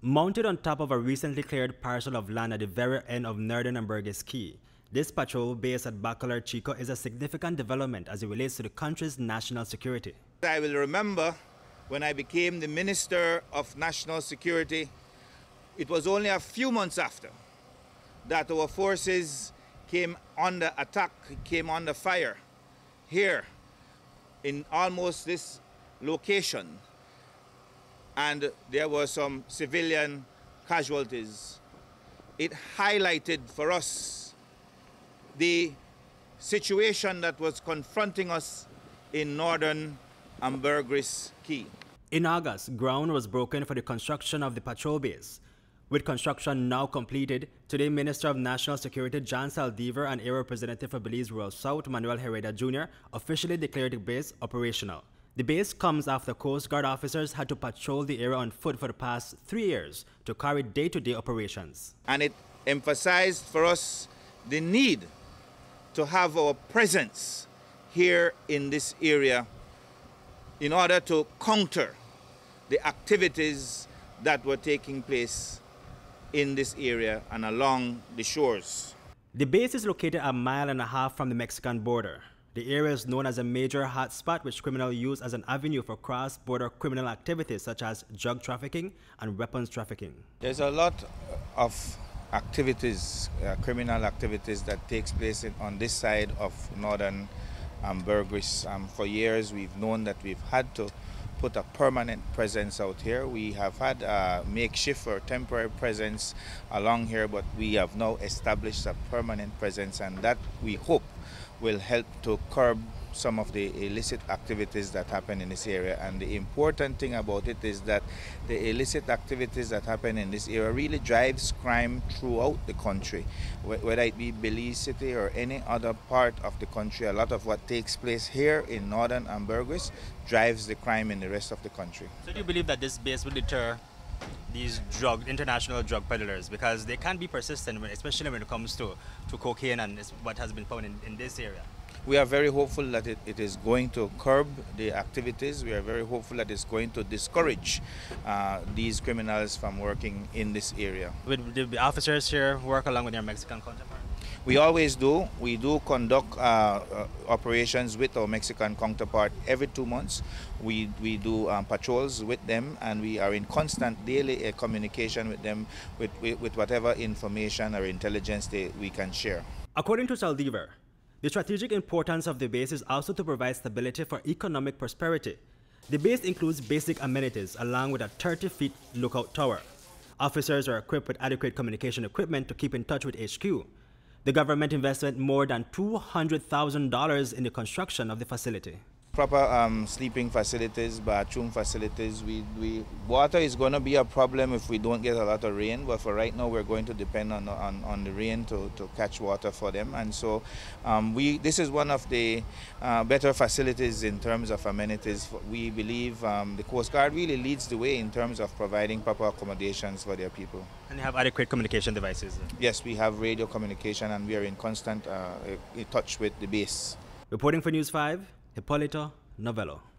Mounted on top of a recently cleared parcel of land at the very end of Burgess Key, this patrol base at Bacalar Chico is a significant development as it relates to the country's national security. I will remember when I became the Minister of National Security, it was only a few months after that our forces came under attack, came under fire here in almost this location and there were some civilian casualties. It highlighted for us the situation that was confronting us in northern Ambergris Caye. In August, ground was broken for the construction of the patrol base. With construction now completed, today Minister of National Security John Saldivar and Area Representative for Belize Rural South Manuel Heredia Jr. officially declared the base operational. The base comes after Coast Guard officers had to patrol the area on foot for the past three years to carry day-to-day -day operations. And it emphasized for us the need to have our presence here in this area in order to counter the activities that were taking place in this area and along the shores. The base is located a mile and a half from the Mexican border. The area is known as a major hotspot which criminals use as an avenue for cross-border criminal activities such as drug trafficking and weapons trafficking. There's a lot of activities, uh, criminal activities that takes place in, on this side of northern um. Um, for years we've known that we've had to put a permanent presence out here. We have had a makeshift or temporary presence along here, but we have now established a permanent presence, and that we hope will help to curb some of the illicit activities that happen in this area. And the important thing about it is that the illicit activities that happen in this area really drives crime throughout the country. Whether it be Belize City or any other part of the country, a lot of what takes place here in northern Ambergris drives the crime in the rest of the country. So do you believe that this base will deter these drug international drug peddlers because they can be persistent, especially when it comes to, to cocaine and what has been found in, in this area? we are very hopeful that it, it is going to curb the activities. We are very hopeful that it's going to discourage uh, these criminals from working in this area. Would the officers here work along with their Mexican counterparts? We always do. We do conduct uh, uh, operations with our Mexican counterpart every two months. We, we do um, patrols with them and we are in constant daily uh, communication with them with, with, with, whatever information or intelligence they, we can share. According to Saldivar, the strategic importance of the base is also to provide stability for economic prosperity. The base includes basic amenities along with a 30 feet lookout tower. Officers are equipped with adequate communication equipment to keep in touch with HQ. The government invested more than $200,000 in the construction of the facility proper um, sleeping facilities, bathroom facilities. We, we, water is going to be a problem if we don't get a lot of rain, but for right now we're going to depend on, on, on the rain to, to catch water for them. And so um, we, this is one of the uh, better facilities in terms of amenities. We believe um, the Coast Guard really leads the way in terms of providing proper accommodations for their people. And you have adequate communication devices? Yes, we have radio communication and we are in constant uh, touch with the base. Reporting for News 5, Hipólito Novelo.